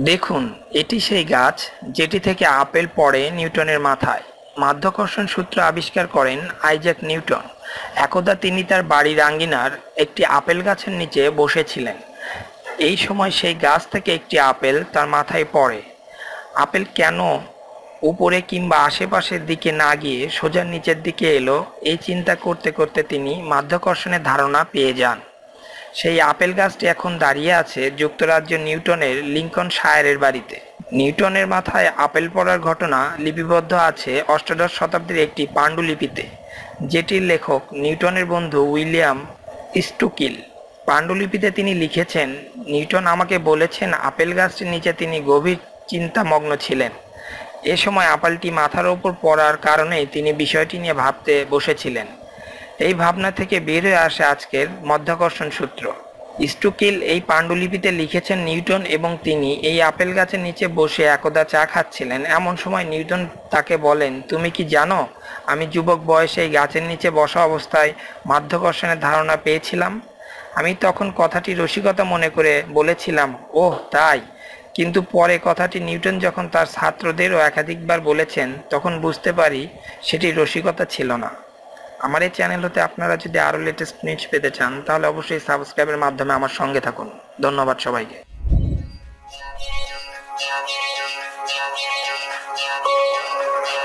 দেখুন, এটি সেই গাছ যেটি থেকে আপেল পড়ে নিউটনের মাথায়। মাধ্যাকর্ষণ সূত্র আবিষ্কার করেন আইজ্যাক নিউটন। একদা তিনি তার বাড়ির আঙ্গিনার একটি আপেল গাছের নিচে বসেছিলেন। এই সময় সেই গাছ থেকে একটি আপেল তার মাথায় পড়ে। আপেল কেন উপরে কিংবা আশেপাশের দিকে না গিয়ে সোজা নিচের দিকে এলো। এই চিন্তা করতে করতে তিনি মাধ্যাকর্ষণের ধারণা পেয়ে যান। সেই আপেল গাছটি এখন দাঁড়িয়ে আছে যুক্তরাজ্য নিউটনের লিঙ্কন শায়ারের বাড়িতে। নিউটনের মাথায় আপেল পড়ার ঘটনা লিপিবদ্ধ আছে অষ্টাদশ শতাব্দীর একটি পাণ্ডুলিপিতে, যেটির লেখক নিউটনের বন্ধু উইলিয়াম স্টুকিল। পাণ্ডুলিপিতে তিনি লিখেছেন, নিউটন আমাকে বলেছেন আপেল গাছটির নিচে তিনি গভীর চিন্তামগ্ন ছিলেন। এ সময় আপেলটি মাথার ওপর পড়ার কারণেই তিনি বিষয়টি নিয়ে ভাবতে বসেছিলেন। এই ভাবনা থেকে বের হয়ে আসে আজকের মধ্যাকর্ষণ সূত্র। স্টুকিল এই পাণ্ডুলিপিতে লিখেছেন নিউটন এবং তিনি এই আপেল গাছের নিচে বসে একদা চা খাচ্ছিলেন। এমন সময় নিউটন তাকে বলেন, তুমি কি জানো, আমি যুবক বয়সে এই গাছের নিচে বসা অবস্থায় মাধ্যাকর্ষণের ধারণা পেয়েছিলাম? আমি তখন কথাটি রসিকতা মনে করে বলেছিলাম, ওহ, তাই। কিন্তু পরে কথাটি নিউটন যখন তার ছাত্রদেরও একাধিকবার বলেছেন, তখন বুঝতে পারি সেটি রসিকতা ছিল না। আমার এই চ্যানেল হতে আপনারা যদি আরও লেটেস্ট নিউজ পেতে চান, তাহলে অবশ্যই সাবস্ক্রাইবের মাধ্যমে আমার সঙ্গে থাকুন। ধন্যবাদ সবাইকে। Thank you.